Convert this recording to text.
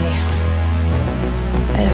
die.